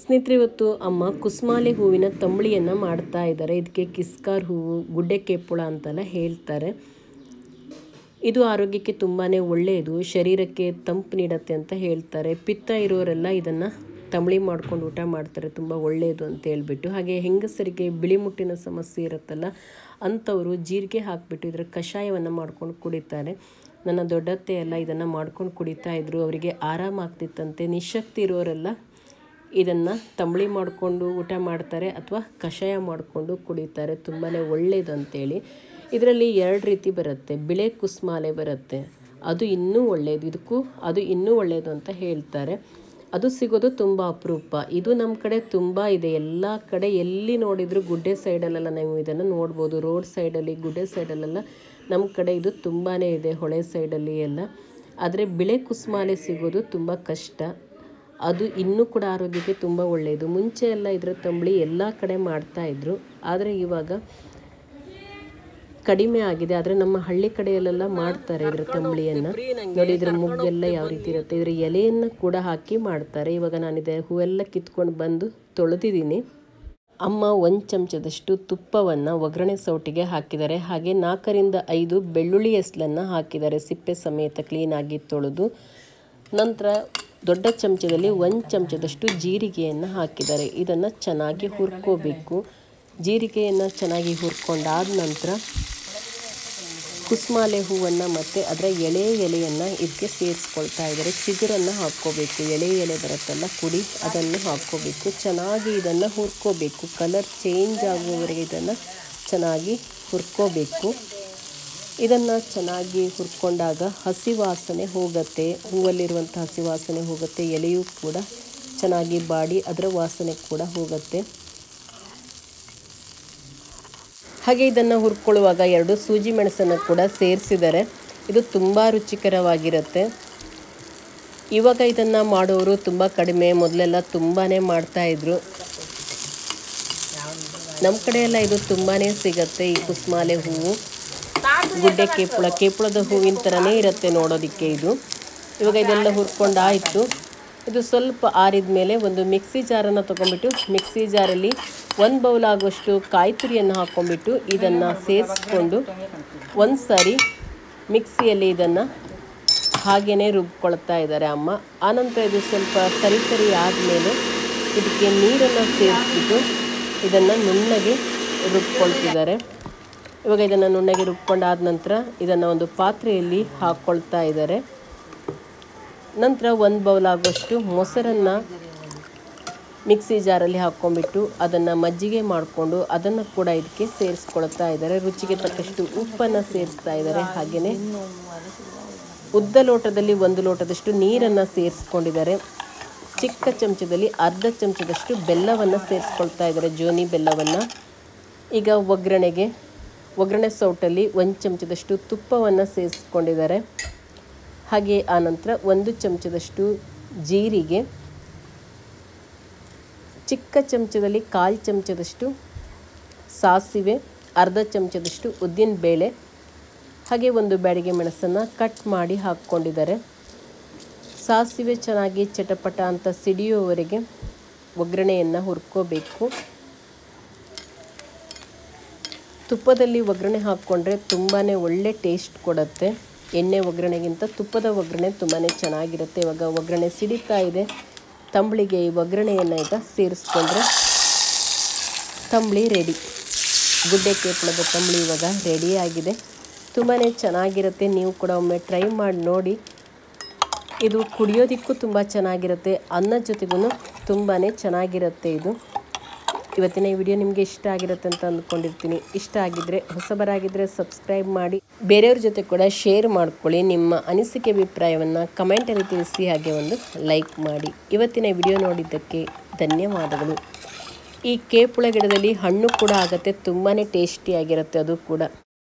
ಸ್ನೇಹಿತರೆ, ಇವತ್ತು ಅಮ್ಮ ಕುಸ್ಮಾಲೆ ಹೂವಿನ ತಂಬಳಿಯನ್ನು ಮಾಡ್ತಾ ಇದ್ದಾರೆ. ಇದಕ್ಕೆ ಕಿಸ್ಕಾರ್ ಹೂವು, ಗುಡ್ಡೆ ಕೆಪ್ಪುಳ ಅಂತೆಲ್ಲ ಹೇಳ್ತಾರೆ. ಇದು ಆರೋಗ್ಯಕ್ಕೆ ತುಂಬಾ ಒಳ್ಳೆಯದು ಶರೀರಕ್ಕೆ ತಂಪು ನೀಡುತ್ತೆ ಅಂತ ಹೇಳ್ತಾರೆ. ಪಿತ್ತ ಇರೋರೆಲ್ಲ ಇದನ್ನು ತಂಬಳಿ ಮಾಡ್ಕೊಂಡು ಊಟ ಮಾಡ್ತಾರೆ, ತುಂಬ ಒಳ್ಳೆಯದು ಅಂತ ಹೇಳ್ಬಿಟ್ಟು. ಹಾಗೆ ಹೆಂಗಸರಿಗೆ ಬಿಳಿ ಮುಟ್ಟಿನ ಸಮಸ್ಯೆ ಇರುತ್ತಲ್ಲ, ಅಂಥವರು ಜೀರಿಗೆ ಹಾಕಿಬಿಟ್ಟು ಇದರ ಕಷಾಯವನ್ನು ಮಾಡ್ಕೊಂಡು ಕುಡಿತಾರೆ. ನನ್ನ ದೊಡ್ಡತ್ತೆ ಎಲ್ಲ ಇದನ್ನು ಮಾಡ್ಕೊಂಡು ಕುಡಿತಾ ಇದ್ರು. ಅವರಿಗೆ ಆರಾಮಾಗ್ತಿತ್ತಂತೆ. ನಿಶಕ್ತಿ ಇರೋರೆಲ್ಲ ಇದನ್ನು ತಂಬಳಿ ಮಾಡಿಕೊಂಡು ಊಟ ಮಾಡ್ತಾರೆ ಅಥವಾ ಕಷಾಯ ಮಾಡಿಕೊಂಡು ಕುಡಿತಾರೆ. ತುಂಬಾ ಒಳ್ಳೆಯದು ಅಂತೇಳಿ ಇದರಲ್ಲಿ ಎರಡು ರೀತಿ ಬರುತ್ತೆ. ಬಿಳೆ ಕುಸ್ಮಾಲೆ ಬರುತ್ತೆ. ಅದು ಇನ್ನೂ ಒಳ್ಳೆಯದು ಇದಕ್ಕೂ ಅದು ಇನ್ನೂ ಒಳ್ಳೆಯದು ಅಂತ ಹೇಳ್ತಾರೆ. ಅದು ಸಿಗೋದು ತುಂಬ ಅಪರೂಪ. ಇದು ನಮ್ಮ ಕಡೆ ತುಂಬ ಇದೆ. ಎಲ್ಲ ಕಡೆ ಎಲ್ಲಿ ನೋಡಿದರೂ ಗುಡ್ಡೆ ಸೈಡಲ್ಲೆಲ್ಲ ನಾವು ಇದನ್ನು ನೋಡ್ಬೋದು. ರೋಡ್ ಸೈಡಲ್ಲಿ, ಗುಡ್ಡೆ ಸೈಡಲ್ಲೆಲ್ಲ ನಮ್ಮ ಕಡೆ ಇದು ತುಂಬಾ ಇದೆ. ಹೊಳೆ ಸೈಡಲ್ಲಿ ಎಲ್ಲ. ಆದರೆ ಬಿಳೆ ಕುಸ್ಮಾಲೆ ಸಿಗೋದು ತುಂಬ ಕಷ್ಟ. ಅದು ಇನ್ನೂ ಕೂಡ ಆರೋಗ್ಯಕ್ಕೆ ತುಂಬ ಒಳ್ಳೆಯದು ಮುಂಚೆ ಎಲ್ಲ ಇದರ ತಂಬಳಿ ಎಲ್ಲ ಕಡೆ ಮಾಡ್ತಾಯಿದ್ರು ಆದರೆ ಇವಾಗ ಕಡಿಮೆ ಆಗಿದೆ. ಆದರೆ ನಮ್ಮ ಹಳ್ಳಿ ಕಡೆಯಲ್ಲೆಲ್ಲ ಮಾಡ್ತಾರೆ ಇದರ ತಂಬಳಿಯನ್ನು. ನೋಡಿ ಇದರ ಮುಗ್ಗೆಲ್ಲ ಯಾವ ರೀತಿ ಇರುತ್ತೆ. ಇದರ ಎಲೆಯನ್ನು ಕೂಡ ಹಾಕಿ ಮಾಡ್ತಾರೆ. ಇವಾಗ ನಾನಿದೆ ಹೂವೆಲ್ಲ ಕಿತ್ಕೊಂಡು ಬಂದು ತೊಳೆದಿದ್ದೀನಿ. ಅಮ್ಮ ಒಂದು ಚಮಚದಷ್ಟು ತುಪ್ಪವನ್ನು ಒಗ್ಗರಣೆ ಸೌಟಿಗೆ ಹಾಕಿದ್ದಾರೆ. ಹಾಗೆ ನಾಲ್ಕರಿಂದ ಐದು ಬೆಳ್ಳುಳ್ಳಿ ಹೆಸಲನ್ನು ಹಾಕಿದ್ದಾರೆ. ಸಿಪ್ಪೆ ಸಮೇತ ಕ್ಲೀನಾಗಿ ತೊಳೆದು ನಂತರ ದೊಡ್ಡ ಚಮಚದಲ್ಲಿ ಒಂದು ಚಮಚದಷ್ಟು ಜೀರಿಗೆಯನ್ನು ಹಾಕಿದ್ದಾರೆ. ಇದನ್ನು ಚೆನ್ನಾಗಿ ಹುರ್ಕೋಬೇಕು. ಜೀರಿಗೆಯನ್ನು ಚೆನ್ನಾಗಿ ಹುರ್ಕೊಂಡಾದ ನಂತರ ಕುಸುಮಾಲೆ ಹೂವನ್ನು ಮತ್ತು ಅದರ ಎಳೆ ಎಲೆಯನ್ನು ಇದಕ್ಕೆ ಸೇರಿಸ್ಕೊಳ್ತಾ ಇದ್ದಾರೆ. ಚಿಗುರನ್ನು ಹಾಕ್ಕೋಬೇಕು. ಎಳೆ ಎಲೆ ಬರುತ್ತಲ್ಲ ಕುಡಿ, ಅದನ್ನು ಹಾಕ್ಕೋಬೇಕು. ಚೆನ್ನಾಗಿ ಇದನ್ನು ಹುರ್ಕೋಬೇಕು. ಕಲರ್ ಚೇಂಜ್ ಆಗುವವರೆಗೆ ಇದನ್ನು ಚೆನ್ನಾಗಿ ಹುರ್ಕೋಬೇಕು. ಇದನ್ನು ಚೆನ್ನಾಗಿ ಹುರ್ಕೊಂಡಾಗ ಹಸಿ ವಾಸನೆ ಹೋಗುತ್ತೆ. ಹೂವಲ್ಲಿರುವಂಥ ಹಸಿ ವಾಸನೆ ಹೋಗುತ್ತೆ. ಎಲೆಯೂ ಕೂಡ ಚೆನ್ನಾಗಿ ಬಾಡಿ ಅದರ ವಾಸನೆ ಕೂಡ ಹೋಗುತ್ತೆ. ಹಾಗೆ ಇದನ್ನು ಹುರ್ಕೊಳ್ಳುವಾಗ ಎರಡು ಸೂಜಿ ಮೆಣಸನ್ನು ಕೂಡ ಸೇರಿಸಿದರೆ ಇದು ತುಂಬ ರುಚಿಕರವಾಗಿರುತ್ತೆ. ಇವಾಗ ಇದನ್ನು ಮಾಡೋರು ತುಂಬ ಕಡಿಮೆ. ಮೊದಲೆಲ್ಲ ತುಂಬಾ ಮಾಡ್ತಾಯಿದ್ರು ನಮ್ಮ ಕಡೆಯೆಲ್ಲ ಇದು ತುಂಬಾ ಸಿಗತ್ತೆ ಈ ಕುಸ್ಮಾಲೆ ಹೂವು. ಗುಡ್ಡೆ ಕೇಪುಳ, ಕೇಪುಳದ ಹೂವಿನ ಥರನೇ ಇರುತ್ತೆ ನೋಡೋದಕ್ಕೆ ಇದು. ಇವಾಗ ಇದೆಲ್ಲ ಹುರ್ಕೊಂಡಾಯಿತು. ಇದು ಸ್ವಲ್ಪ ಆರಿದ ಮೇಲೆ ಒಂದು ಮಿಕ್ಸಿ ಜಾರನ್ನು ತೊಗೊಂಬಿಟ್ಟು ಮಿಕ್ಸಿ ಜಾರಲ್ಲಿ ಒಂದು ಬೌಲ್ ಆಗುವಷ್ಟು ಕಾಯಿ ತುರಿಯನ್ನು ಇದನ್ನು ಸೇರಿಸ್ಕೊಂಡು ಒಂದು ಸಾರಿ ಮಿಕ್ಸಿಯಲ್ಲಿ ಇದನ್ನು ಹಾಗೆಯೇ ರುಬ್ಕೊಳ್ತಾ ಇದ್ದಾರೆ ಅಮ್ಮ. ಆನಂತರ ಇದು ಸ್ವಲ್ಪ ಸರಿ ಸರಿ ಆದಮೇಲೆ ಇದಕ್ಕೆ ನೀರನ್ನು ಸೇರಿಸ್ಬಿಟ್ಟು ಇದನ್ನು ನುಣ್ಣಗೆ ರುಬ್ಕೊಳ್ತಿದ್ದಾರೆ. ಇವಾಗ ಇದನ್ನು ನುಣ್ಣಗೆ ರುಬ್ಕೊಂಡಾದ ನಂತರ ಇದನ್ನು ಒಂದು ಪಾತ್ರೆಯಲ್ಲಿ ಹಾಕ್ಕೊಳ್ತಾ ಇದ್ದಾರೆ. ನಂತರ ಒಂದು ಬೌಲ್ ಆಗುವಷ್ಟು ಮೊಸರನ್ನು ಮಿಕ್ಸಿ ಜಾರಲ್ಲಿ ಹಾಕ್ಕೊಂಡ್ಬಿಟ್ಟು ಅದನ್ನು ಮಜ್ಜಿಗೆ ಮಾಡಿಕೊಂಡು ಅದನ್ನು ಕೂಡ ಇದಕ್ಕೆ ಸೇರಿಸ್ಕೊಳ್ತಾ ಇದ್ದಾರೆ. ರುಚಿಗೆ ತಕ್ಕಷ್ಟು ಉಪ್ಪನ್ನು ಸೇರಿಸ್ತಾ ಇದ್ದಾರೆ. ಹಾಗೆಯೇ ಉದ್ದ ಲೋಟದಲ್ಲಿ ಒಂದು ಲೋಟದಷ್ಟು ನೀರನ್ನು ಸೇರಿಸ್ಕೊಂಡಿದ್ದಾರೆ. ಚಿಕ್ಕ ಚಮಚದಲ್ಲಿ ಅರ್ಧ ಚಮಚದಷ್ಟು ಬೆಲ್ಲವನ್ನು ಸೇರಿಸ್ಕೊಳ್ತಾ ಇದ್ದಾರೆ. ಜೋನಿ ಬೆಲ್ಲವನ್ನು. ಈಗ ಒಗ್ಗರಣೆಗೆ ಒಗ್ಗರಣೆ ಸೌಟಲ್ಲಿ ಒಂದು ಚಮಚದಷ್ಟು ತುಪ್ಪವನ್ನು ಸೇರಿಸ್ಕೊಂಡಿದ್ದಾರೆ. ಹಾಗೆ ಆನಂತರ ಒಂದು ಚಮಚದಷ್ಟು ಜೀರಿಗೆ, ಚಿಕ್ಕ ಚಮಚದಲ್ಲಿ ಕಾಲು ಚಮಚದಷ್ಟು ಸಾಸಿವೆ, ಅರ್ಧ ಚಮಚದಷ್ಟು ಉದ್ದಿನ ಬೇಳೆ ಹಾಗೆ ಒಂದು ಬ್ಯಾಡಿಗೆ ಮೆಣಸನ್ನು ಕಟ್ ಮಾಡಿ ಹಾಕ್ಕೊಂಡಿದ್ದಾರೆ. ಸಾಸಿವೆ ಚೆನ್ನಾಗಿ ಚಟಪಟ ಅಂತ ಸಿಡಿಯುವವರೆಗೆ ಒಗ್ಗರಣೆಯನ್ನು ಹುರ್ಕೋಬೇಕು. ತುಪ್ಪದಲ್ಲಿ ಒಗ್ಗರಣೆ ಹಾಕ್ಕೊಂಡ್ರೆ ತುಂಬಾ ಒಳ್ಳೆ ಟೇಸ್ಟ್ ಕೊಡುತ್ತೆ. ಎಣ್ಣೆ ಒಗ್ಗರಣೆಗಿಂತ ತುಪ್ಪದ ಒಗ್ಗರಣೆ ತುಂಬಾ ಚೆನ್ನಾಗಿರುತ್ತೆ. ಇವಾಗ ಒಗ್ಗರಣೆ ಸಿಡಿತಾ ಇದೆ. ತಂಬಳಿಗೆ ಈ ಒಗ್ಗರಣೆಯನ್ನು ಈಗ ಸೇರಿಸ್ಕೊಂಡ್ರೆ ತಂಬಳಿ ರೆಡಿ ಗುಡ್ಡೆ ಕೇಪಳದ ತಂಬಳಿ ಇವಾಗ ರೆಡಿಯಾಗಿದೆ ತುಂಬಾ ಚೆನ್ನಾಗಿರುತ್ತೆ. ನೀವು ಕೂಡ ಒಮ್ಮೆ ಟ್ರೈ ಮಾಡಿ ನೋಡಿ. ಇದು ಕುಡಿಯೋದಕ್ಕೂ ತುಂಬ ಚೆನ್ನಾಗಿರುತ್ತೆ. ಅನ್ನದ ಜೊತೆಗೂ ತುಂಬಾ ಚೆನ್ನಾಗಿರುತ್ತೆ ಇದು. ಇವತ್ತಿನ ಈ ವಿಡಿಯೋ ನಿಮಗೆ ಇಷ್ಟ ಆಗಿರುತ್ತೆ ಅಂತ ಅಂದ್ಕೊಂಡಿರ್ತೀನಿ. ಇಷ್ಟ ಆಗಿದ್ದರೆ ಹೊಸಬರಾಗಿದ್ದರೆ ಸಬ್ಸ್ಕ್ರೈಬ್ ಮಾಡಿ, ಬೇರೆಯವ್ರ ಜೊತೆ ಕೂಡ ಶೇರ್ ಮಾಡ್ಕೊಳ್ಳಿ. ನಿಮ್ಮ ಅನಿಸಿಕೆ, ಅಭಿಪ್ರಾಯವನ್ನು ಕಮೆಂಟಲ್ಲಿ ತಿಳಿಸಿ, ಹಾಗೆ ಒಂದು ಲೈಕ್ ಮಾಡಿ. ಇವತ್ತಿನ ವಿಡಿಯೋ ನೋಡಿದ್ದಕ್ಕೆ ಧನ್ಯವಾದಗಳು. ಈ ಕೇಪುಳ ಗಿಡದಲ್ಲಿ ಹಣ್ಣು ಕೂಡ ಆಗುತ್ತೆ ತುಂಬಾ ಟೇಸ್ಟಿಯಾಗಿರುತ್ತೆ ಅದು ಕೂಡ.